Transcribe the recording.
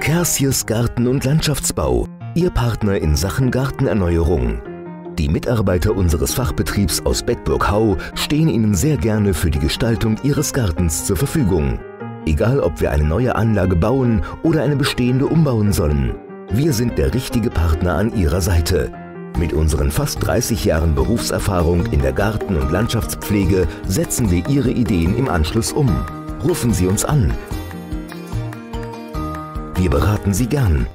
Kersius Garten- und Landschaftsbau, Ihr Partner in Sachen Gartenerneuerung. Die Mitarbeiter unseres Fachbetriebs aus Bedburg-Hau stehen Ihnen sehr gerne für die Gestaltung Ihres Gartens zur Verfügung. Egal, ob wir eine neue Anlage bauen oder eine bestehende umbauen sollen. Wir sind der richtige Partner an Ihrer Seite. Mit unseren fast 30 Jahren Berufserfahrung in der Garten- und Landschaftspflege setzen wir Ihre Ideen im Anschluss um. Rufen Sie uns an. Wir beraten Sie gern